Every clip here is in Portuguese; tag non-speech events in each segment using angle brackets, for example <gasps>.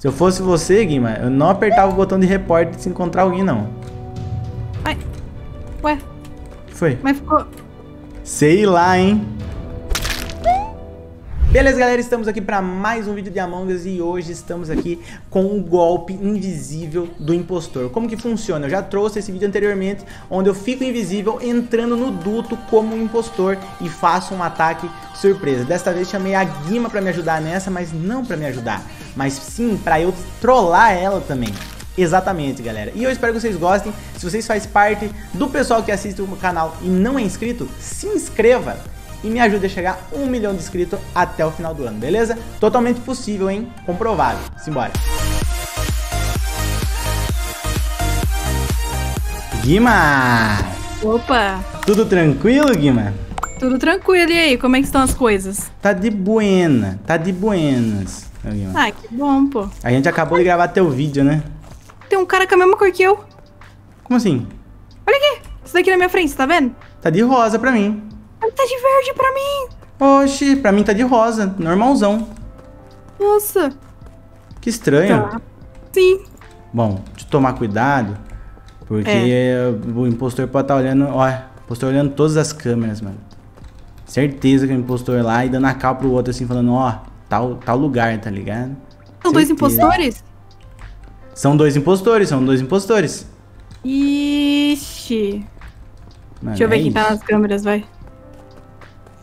Se eu fosse você, Guima, eu não apertava o botão de repórter se encontrar alguém, não. Ai. Ué, O que foi? mas ficou. Sei lá, hein? Beleza, galera, estamos aqui para mais um vídeo de Among Us e hoje estamos aqui com o golpe invisível do impostor. Como que funciona? Eu já trouxe esse vídeo anteriormente, onde eu fico invisível entrando no duto como um impostor e faço um ataque surpresa. Desta vez chamei a Guima para me ajudar nessa, mas não para me ajudar, mas sim para eu trollar ela também. Exatamente, galera. E eu espero que vocês gostem. Se vocês fazem parte do pessoal que assiste o canal e não é inscrito, se inscreva e me ajude a chegar a um milhão de inscritos até o final do ano, beleza? Totalmente possível, hein? Comprovado. Simbora. Guima! Opa! Tudo tranquilo, Guima? Tudo tranquilo. E aí, como é que estão as coisas? Tá de buena, tá de buenas. Guima. Ah, que bom, pô. A gente acabou de gravar teu vídeo, né? Tem um cara com a mesma cor que eu. Como assim? Olha aqui. Isso daqui na minha frente, tá vendo? Tá de rosa pra mim. Ele tá de verde pra mim. Oxi, pra mim tá de rosa, normalzão. Nossa. Que estranho. Tá. Sim. Bom, de tomar cuidado, porque o impostor pode estar olhando, ó, o impostor olhando todas as câmeras, mano. Certeza que o impostor lá e dando a cal pro outro assim, falando, ó, tal, tal lugar, tá ligado? São dois impostores? São dois impostores, são dois impostores. Ixi. Mano, Deixa eu ver é quem tá isso. nas câmeras, vai.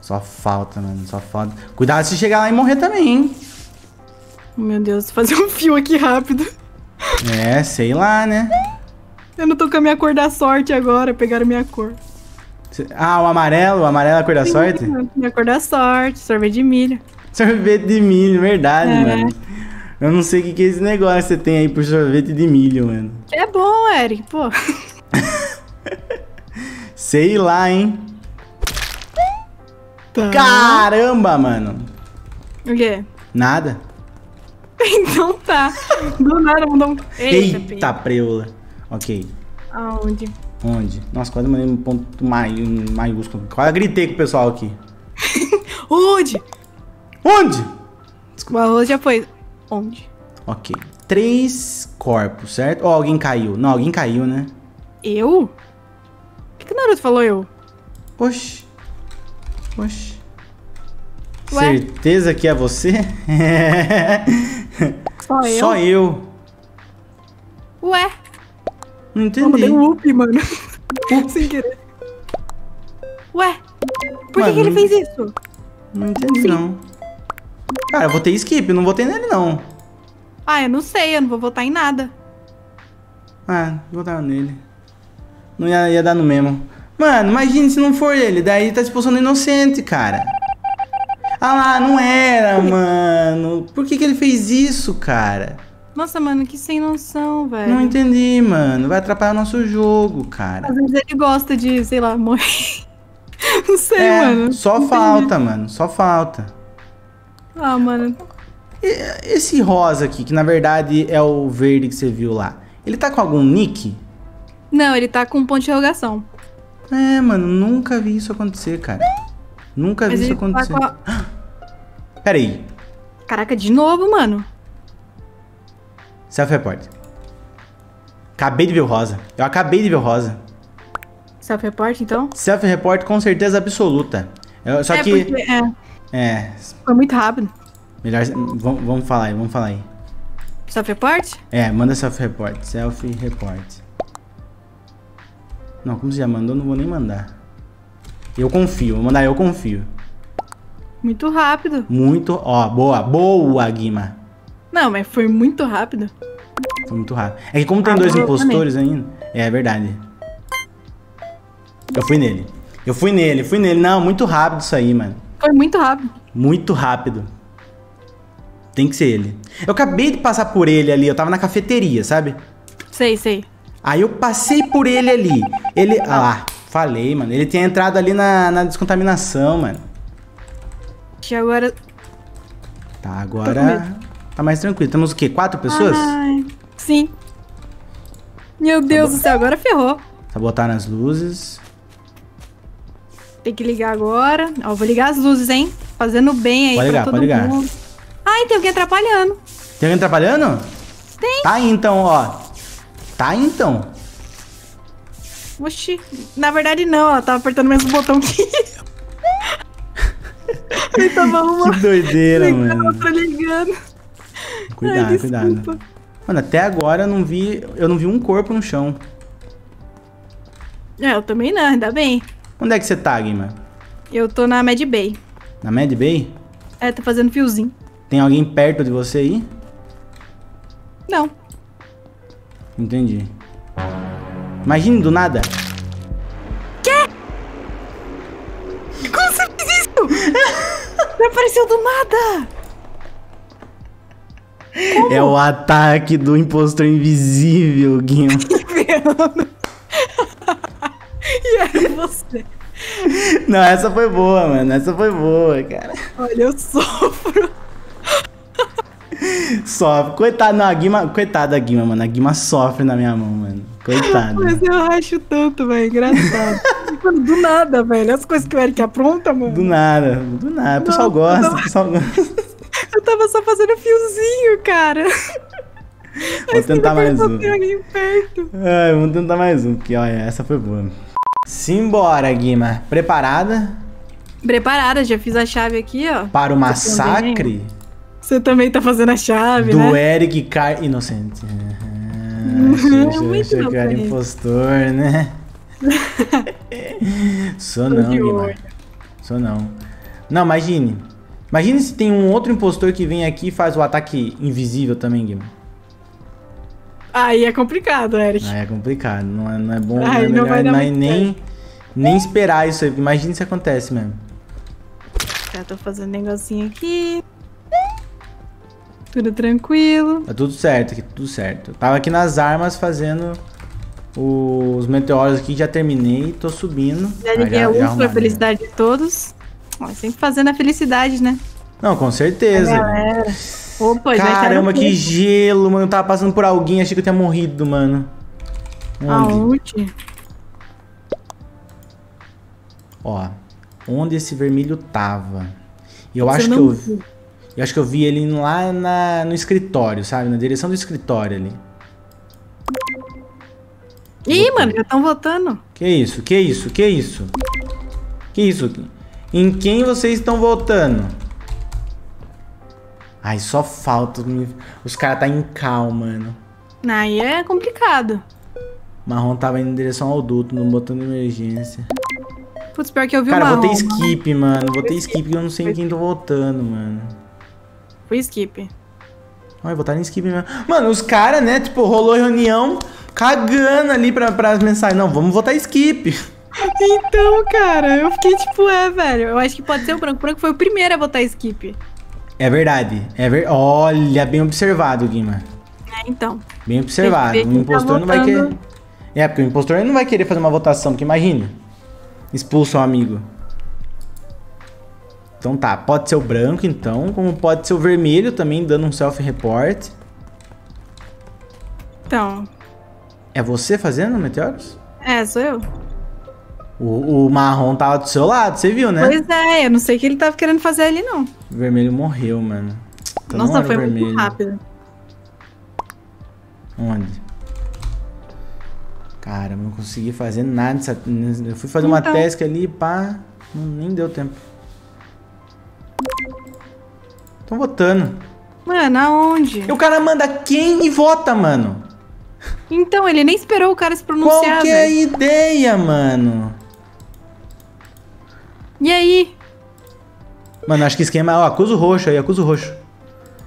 Só falta, mano, só falta. Cuidado se chegar lá e morrer também, hein? Meu Deus, fazer um <laughs> fio aqui rápido. É, sei lá, né? Eu não tô com a minha cor da sorte agora, pegaram minha cor. Ah, o amarelo, o amarelo é a cor da sorte? Minha cor da sorte, sorvete de milho. Sorvete de milho, verdade, É. mano. Eu não sei o que, que é esse negócio que você tem aí por sorvete de milho, mano. É bom, Eric, pô. <laughs> Sei lá, hein? Tá. Caramba, mano. O quê? Nada. <laughs> Então tá. Do nada mandou um. Eita, Eita, preula. Ok. Aonde? Onde? Nossa, quase mandei um ponto mai- um maiúsculo. Quase gritei com o pessoal aqui. <laughs> Onde? Onde? O arroz já foi. Onde? Ok. Três corpos, certo? Ou alguém caiu? Não, alguém caiu, né? Eu? O que, que o Naruto falou eu? Oxi. Oxi. Ué? Certeza que é você? <laughs> Só eu? Só eu. Ué, Não eu entendi. mandei um up, mano. <laughs> Sem querer. Ué, por que, Mano, que ele fez isso? Não entendi, Sim. não. Cara, eu votei skip, não votei nele, não. Ah, eu não sei, eu não vou votar em nada. Ah, votava nele. Não ia, ia dar no mesmo. Mano, imagine se não for ele. Daí tá se postando inocente, cara. Ah lá, não era, <laughs> mano. Por que, que ele fez isso, cara? Nossa, mano, que sem noção, velho. Não entendi, mano. Vai atrapalhar o nosso jogo, cara. Às vezes ele gosta de, sei lá, morrer. <laughs> Não sei, É, mano. só Entendi. falta, mano. Só falta. Ah, mano. Esse rosa aqui, que na verdade é o verde que você viu lá. Ele tá com algum nick? Não, ele tá com um ponto de interrogação. É, mano, nunca vi isso acontecer, cara. Nunca vi Mas isso ele tá acontecer. com a... <gasps> Pera aí. Caraca, de novo, mano. Self-report. Acabei de ver o rosa. Eu acabei de ver o rosa. Self-report, então? Self-report com certeza absoluta. Eu- só é, que. porque é, É. foi muito rápido. Melhor. Vamos, vamos falar aí, vamos falar aí. Self-report? É, manda self-report. Self-report. Não, como você já mandou, não vou nem mandar. Eu confio, vou mandar eu confio. Muito rápido. Muito. Ó, boa, boa, Guima. Não, mas foi muito rápido. Foi muito rápido. É que como tem Ah, dois impostores ainda. É, é verdade. Eu fui nele. Eu fui nele, fui nele. Não, muito rápido isso aí, mano. Foi muito rápido. Muito rápido. Tem que ser ele. Eu acabei de passar por ele ali, eu tava na cafeteria, sabe? Sei, sei. Aí eu passei por ele ali. Ele. Ah lá, falei, mano. Ele tinha entrado ali na, na descontaminação, mano. E agora. Tá, agora. Tá mais tranquilo. Temos o quê? Quatro pessoas? Ai, sim. Meu Deus do céu, agora ferrou. Sabotar nas luzes. Tem que ligar agora. Ó, vou ligar as luzes, hein? Fazendo bem aí Pode pra ligar, todo pode ligar. mundo. Ai, tem alguém atrapalhando. Tem alguém atrapalhando? Tem. Tá aí então, ó. Tá aí então. Oxi. Na verdade, não. Ela tava apertando o mesmo botão que <laughs> eu. Ele tava uma Que doideira, ligando, mano. outra ligando. Cuidado, Ai, cuidado. Mano, até agora eu não vi. Eu não vi um corpo no chão. É, eu também não, ainda bem. Onde é que você tá, Guima? Eu tô na Mad Bay. Na Mad Bay? É, tô fazendo fiozinho. Tem alguém perto de você aí? Não. Entendi. Imagine do nada. Como você fez isso? <laughs> Você apareceu do nada. É o ataque do impostor invisível, Guima. <laughs> <laughs> E era você. Não, essa foi boa, mano. Essa foi boa, cara. Olha, eu sofro. Sofre. Coitado, não, a Guima. Coitada da Guima, mano. A Guima sofre na minha mão, mano. Coitada. Mas eu racho tanto, velho. Engraçado. Mano, do nada, velho. As coisas que o Eric apronta, mano. Do nada, do nada. O pessoal Não, gosta, o pessoal gosta. <laughs> Eu tava só fazendo fiozinho, cara. Vou tentar mais um. Ai, vamos tentar mais um, porque olha, essa foi boa. Simbora, Guima. Preparada Preparada, já fiz a chave aqui, ó. para o massacre Você também tá fazendo a chave, do né? Eric Car... Inocente. Uhum, <laughs> achei- achei que era impostor, né? <laughs> Sou não, Guima. Sou não. Não, imagine. Imagine se tem um outro impostor que vem aqui e faz o ataque invisível também, Guima. Aí é complicado, Eric. Aí é complicado, não é, não é bom, Ai, não é melhor não muito nem, nem esperar isso aí. Imagine se acontece mesmo. Já tô fazendo negocinho aqui. Tudo tranquilo. Tá tudo certo aqui, tudo certo. Eu tava aqui nas armas fazendo os meteoros aqui, já terminei, tô subindo. Já Ah, liguei a luz pra felicidade de todos. Ó, sempre fazendo a felicidade, né? Não, com certeza. Galera. Opa, Caramba, que gelo, mano. Eu tava passando por alguém, achei que eu tinha morrido, mano. Onde? Aonde? Ó, onde esse vermelho tava? E eu Você acho que eu, viu. eu acho que eu vi ele lá na, no escritório, sabe? Na direção do escritório ali. Ih, mano, já estão votando. Que isso? Que isso? Que isso? Que isso? Em quem vocês estão votando? Ai, só falta. Os caras tá em cal, mano. Aí é complicado. Marrom tava indo em direção ao duto, no botão de emergência. Putz, pior que eu vi Cara, uma. botei skip, mano. Botei skip e eu não sei em quem tô votando, mano. Foi skip. Ai, votaram em skip mesmo. Mano, os caras, né, tipo, rolou reunião cagando ali pra, pras mensagens. Não, vamos votar skip. Então, cara, eu fiquei tipo, é, velho. Eu acho que pode ser o branco. O branco foi o primeiro a botar skip. É verdade. É ver... Olha, bem observado, Guima. É, então. Bem observado. O quem impostor tá não vai querer. É, porque o impostor não vai querer fazer uma votação, porque imagine. Expulsa um amigo. Então tá, pode ser o branco então, como pode ser o vermelho também, dando um self-report. Então. É você fazendo, Meteoros? É, sou eu. O, o marrom tava do seu lado, você viu, né? Pois é, eu não sei o que ele tava querendo fazer ali, não. O vermelho morreu, mano. Então Nossa, foi vermelho. muito rápido. Onde? Cara, não consegui fazer nada. Dessa... Eu fui fazer uma Então. task ali, pá. não- Nem deu tempo. Tô votando. Mano, aonde? E o cara manda quem e vota, mano. Então, ele nem esperou o cara se Qual pronunciar, que é a ideia, mano? E aí? Mano, acho que esquema. Ó, acusa o roxo aí, acusa o roxo.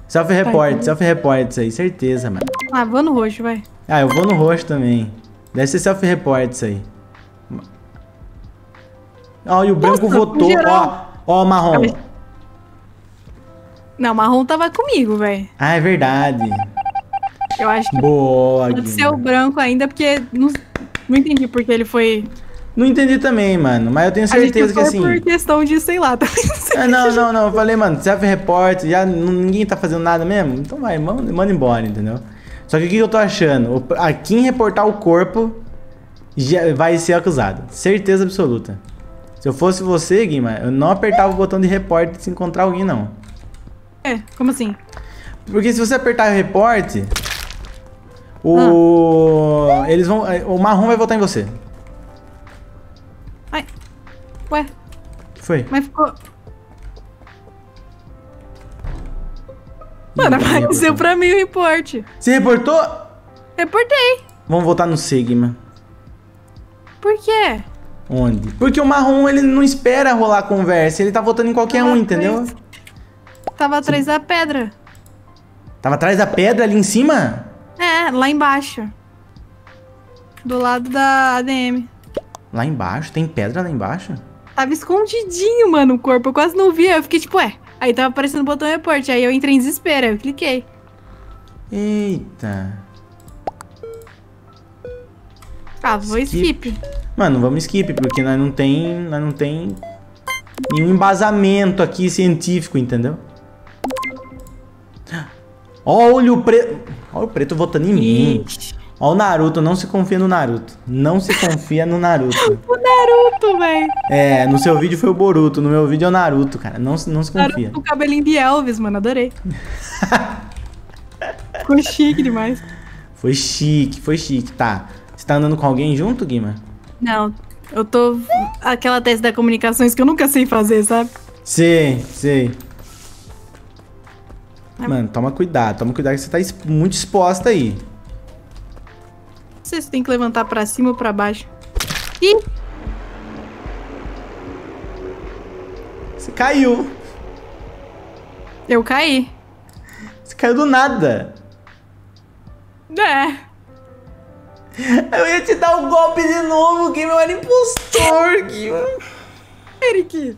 Self-report, self-report isso aí, certeza, mano. Ah, vou no roxo, vai. Ah, eu vou no roxo também. Deve ser self-report isso aí. Ó, e o branco Nossa, votou. Ó, ó, o marrom. Não, o marrom tava comigo, velho. Ah, é verdade. Eu acho que Boa, pode ser o branco ainda, porque não, não entendi porque ele foi. Não entendi também, mano. Mas eu tenho certeza que assim. por questão de, sei lá, <laughs> sei. Ah, não, não, não. Eu falei, mano, self-report, já n- ninguém tá fazendo nada mesmo? Então vai, manda, manda embora, entendeu? Só que o que eu tô achando? A quem reportar o corpo já vai ser acusado. Certeza absoluta. Se eu fosse você, Guima, eu não apertava o botão de report se encontrar alguém, não. É, como assim? Porque se você apertar o reporte, o. Eles vão. O marrom vai votar em você. Ué, que foi? mas ficou. Mano, apareceu reportou. pra mim o reporte. Você reportou? Reportei. Vamos votar no Sigma. Por quê? Onde? Porque o marrom ele não espera rolar a conversa, ele tá votando em qualquer um, entendeu? Tava atrás da pedra. Tava atrás da pedra ali em cima? É, lá embaixo. Do lado da ADM. Lá embaixo? Tem pedra lá embaixo? Tava escondidinho, mano, o corpo. Eu quase não via. Eu fiquei tipo, ué. Aí tava aparecendo o botão report. Aí eu entrei em desespero. Aí eu cliquei. Eita. Ah, vou Skip. skip. Mano, vamos skip, porque nós não tem. Nós não tem nenhum embasamento aqui científico, entendeu? Olha o preto. Olha o preto votando em mim. Ixi. Olha o Naruto, não se confia no Naruto. Não se confia no Naruto. <laughs> O Naruto, velho. É, no seu vídeo foi o Boruto, no meu vídeo é o Naruto, cara. Não, se- não se confia. Naruto com o cabelinho de Elvis, mano. Adorei. <laughs> Ficou chique demais. Foi chique, foi chique. Tá. Você tá andando com alguém junto, Guima? Não, eu tô. Aquela tese da comunicações que eu nunca sei fazer, sabe? Sei, sei. É. Mano, toma cuidado, toma cuidado que você tá muito exposta aí. Sei se tem que levantar pra cima ou pra baixo. Ih, Você caiu. eu caí. Você caiu do nada. É. Eu ia te dar o golpe de novo, Guima. Eu era impostor, Guima. Eric.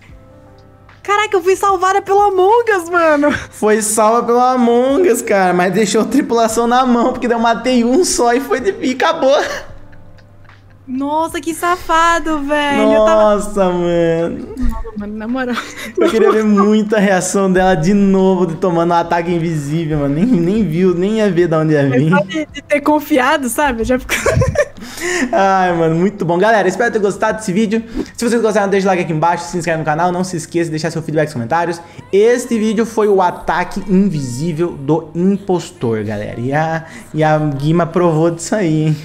Caraca, eu fui salvada pelo Among Us, mano. Foi salva pelo Among Us, cara. Mas deixou a tripulação na mão, porque eu matei um só e foi de... e acabou. Nossa, que safado, velho. Eu tava. Nossa, mano. Mano, na moral. Eu queria ver muita reação dela de novo, de tomando um ataque invisível, mano. Nem, nem viu, nem ia ver de onde ia vir. De, ter confiado, sabe? Eu já fico. <laughs> Ai, mano, muito bom. Galera, espero ter gostado desse vídeo. Se vocês gostaram, deixa o like aqui embaixo, se inscreve no canal, não se esqueça de deixar seu feedback nos comentários. Este vídeo foi o ataque invisível do impostor, galera. E a, e a Guima provou disso aí, hein?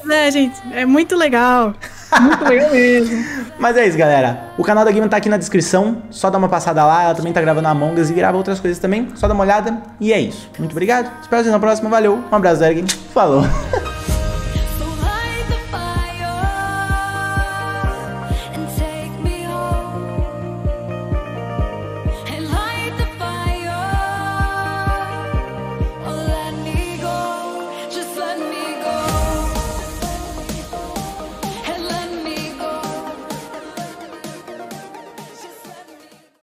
Pois é, gente. É muito legal. Muito legal mesmo. <laughs> Mas é isso, galera. O canal da Guima tá aqui na descrição. Só dá uma passada lá. Ela também tá gravando Among Us e grava outras coisas também. Só dá uma olhada. E é isso. Muito obrigado. Espero vocês na próxima. Valeu. Um abraço, Ergen. Falou. <laughs>